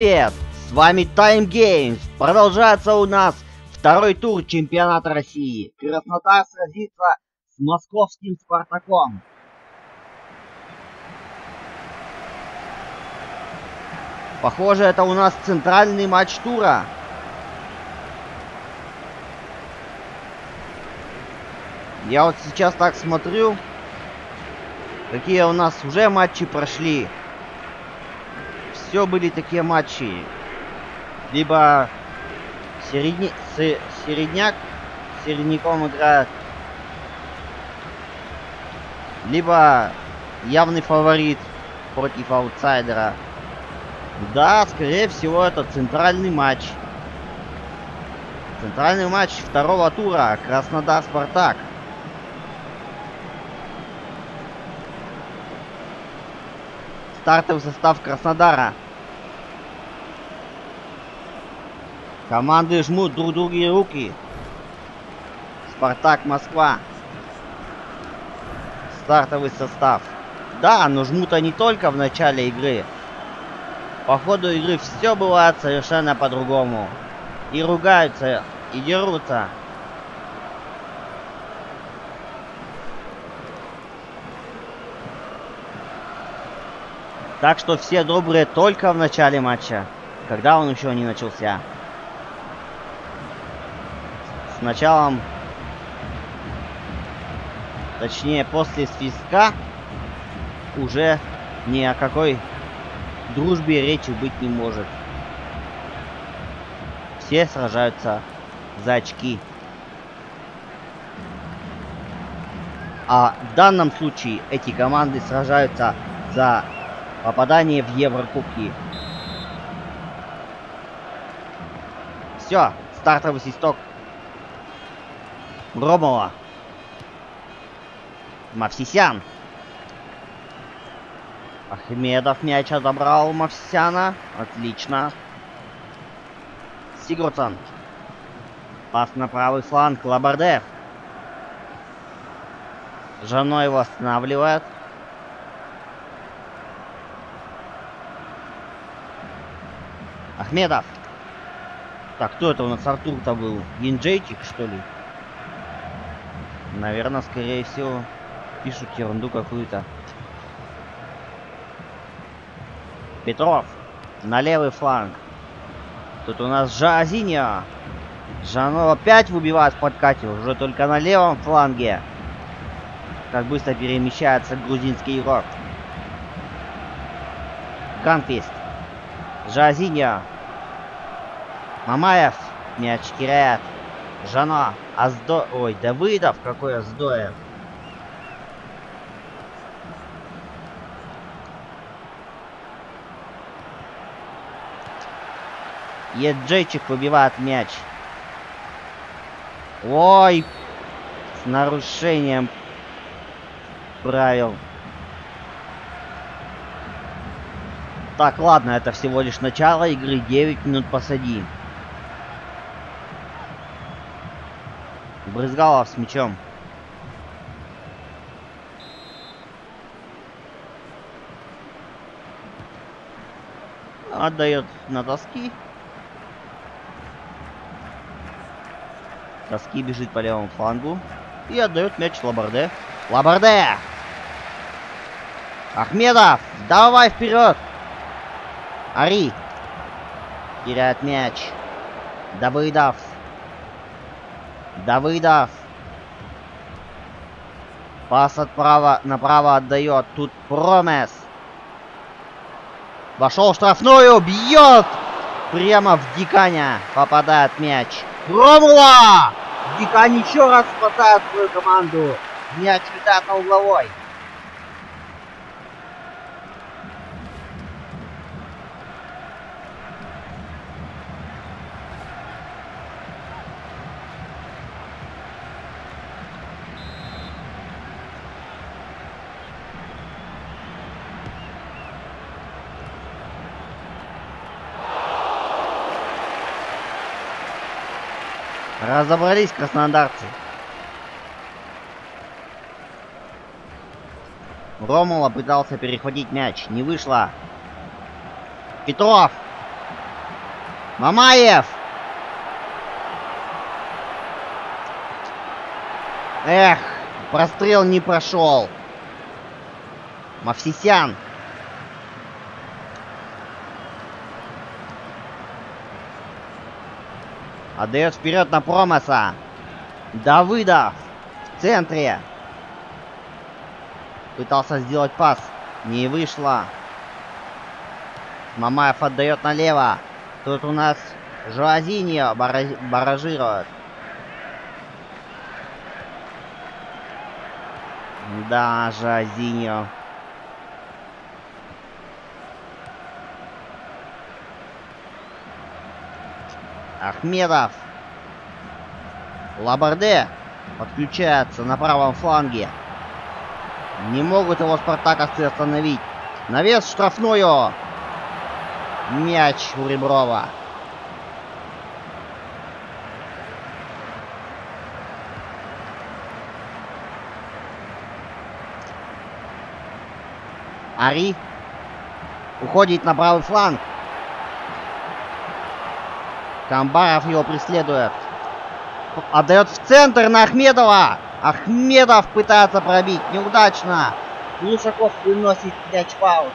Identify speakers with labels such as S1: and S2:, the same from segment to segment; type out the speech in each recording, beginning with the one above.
S1: Привет! С вами Time Games. Продолжается у нас второй тур чемпионата России. Краснодар сразится с московским Спартаком. Похоже, это у нас центральный матч тура. Я вот сейчас так смотрю, какие у нас уже матчи прошли все были такие матчи. Либо середня... с... середняк середняком играет. Либо явный фаворит против аутсайдера. Да, скорее всего, это центральный матч. Центральный матч второго тура. Краснодар-Спартак. Стартовый состав Краснодара. Команды жмут друг друге руки. Спартак Москва. Стартовый состав. Да, но жмут они только в начале игры. По ходу игры все бывает совершенно по-другому. И ругаются, и дерутся. Так что все добрые только в начале матча, когда он еще не начался. С началом, точнее после свистка, уже ни о какой дружбе речи быть не может. Все сражаются за очки. А в данном случае эти команды сражаются за Попадание в Еврокубки. Все, стартовый свисток. Громова. Мавсисян. Ахмедов мяч отобрал Мавсисяна. Отлично. Сигурдсон. Пас на правый фланг. Лабардев. Жано его останавливает. Ахмедов. Так, кто это у нас Артур-то был? Янджейчик, что ли? Наверное, скорее всего, пишут ерунду какую-то. Петров. На левый фланг. Тут у нас Жазиньо. Жанов опять выбивает в подкате. Уже только на левом фланге. Как быстро перемещается грузинский игрок. Канфист. Жазиньо. Мамаев мяч теряет. Жана. Аздо... Ой, Давыдов какой Аздоев. Еджейчик выбивает мяч. Ой! С нарушением правил. Так, ладно, это всего лишь начало игры. 9 минут посади. Брызгалов с мячом. Отдает на тоски. Тоски бежит по левому флангу. И отдает мяч Лабарде. Лабарде! Ахмедов! Давай вперед! Ари. Теряет мяч. Давыдов. Давыдов. Пас отправа направо отдает. Тут Промес. Вошел в штрафную. Бьет. Прямо в Диканя попадает мяч. Ромула! Дикань еще раз спасает свою команду. Мяч летает на угловой. Разобрались краснодарцы. Ромула пытался перехватить мяч. Не вышло. Петров. Мамаев! Эх, прострел не прошел. Мавсисян. Отдает вперед на Промаса. Давыдов в центре. Пытался сделать пас. Не вышло. Мамаев отдает налево. Тут у нас Жуазиньо баражирует. Да, Жуазиньо. Ахмедов. Лабарде подключается на правом фланге. Не могут его спартаковцы остановить. Навес штрафную. Мяч у Реброва. Ари уходит на правый фланг. Камбаров его преследует. Отдает в центр на Ахмедова. Ахмедов пытается пробить. Неудачно. Глушаков выносит мяч пауз.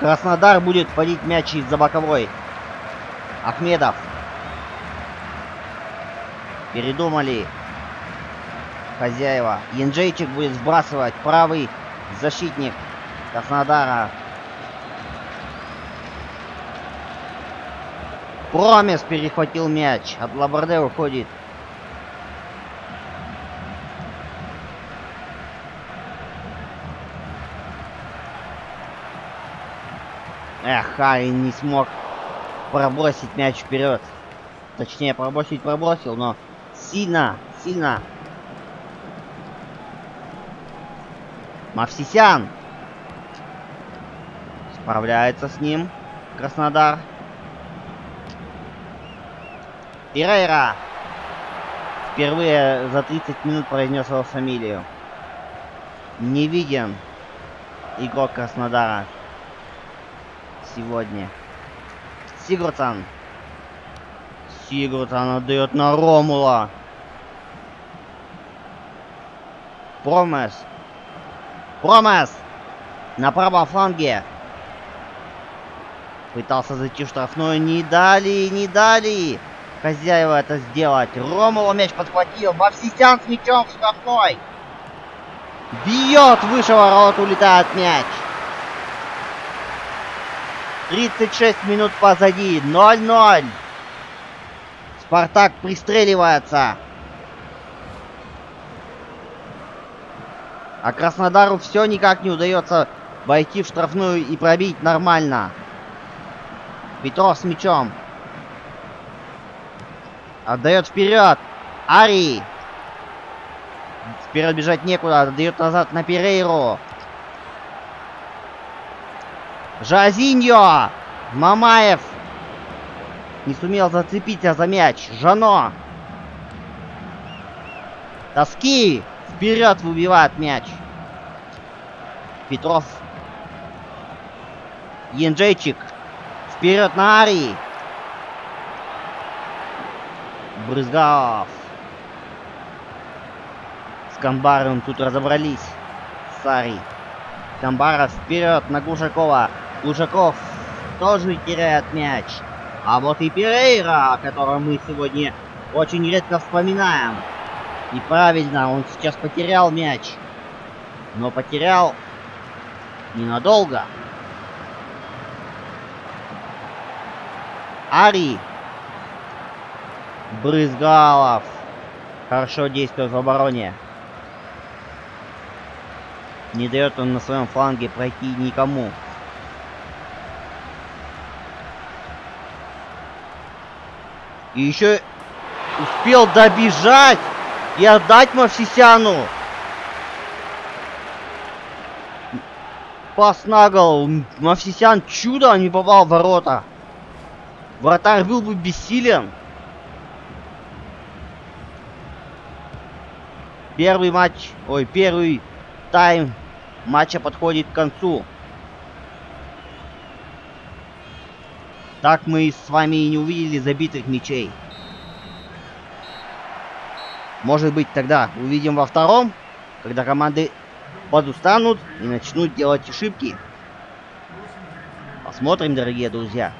S1: Краснодар будет вводить мяч из-за боковой. Ахмедов. Передумали. Хозяева. Янджейчик будет сбрасывать. Правый защитник Краснодара. Промес перехватил мяч. От Лабарде уходит. Эх, Харри не смог пробросить мяч вперед. Точнее, пробросить пробросил, но сильно, сильно. Мавсисян справляется с ним. Краснодар. Перейра впервые за 30 минут произнес его фамилию. Не виден игрок Краснодара сегодня. Сигурдсон. Сигурдсон отдает на Ромула. Промес. Промес! На правом фланге. Пытался зайти в штрафную. Не дали, не дали. Хозяева это сделать. Ромула мяч подхватил. Мавсисян с мячом в штрафной. Бьет выше ворот, улетает мяч. 36 минут позади. 0-0. Спартак пристреливается. А Краснодару все никак не удается войти в штрафную и пробить нормально. Петров с мячом. Отдает вперед. Ари. Вперед бежать некуда. Отдает назад на Перейру. Жазиньо! Мамаев! Не сумел зацепиться за мяч. Жано! Тоски! Вперед выбивает мяч. Петров. Янджейчик. Вперед на Ари. Брызгав. С Камбаром тут разобрались. Сари. Камбаров вперед на Гушакова. Лужаков тоже теряет мяч. А вот и Перейра, которого мы сегодня очень редко вспоминаем. И правильно, он сейчас потерял мяч. Но потерял ненадолго. Ари. Брызгалов. Хорошо действует в обороне. Не дает он на своем фланге пройти никому. И еще успел добежать и отдать Мавсисяну. Пас на голову. Мавсисян чудо не попал в ворота. Вратарь был бы бессилен. Первый матч, ой, первый тайм матча подходит к концу. Так мы с вами и не увидели забитых мячей. Может быть тогда увидим во втором, когда команды подустанут и начнут делать ошибки. Посмотрим, дорогие друзья.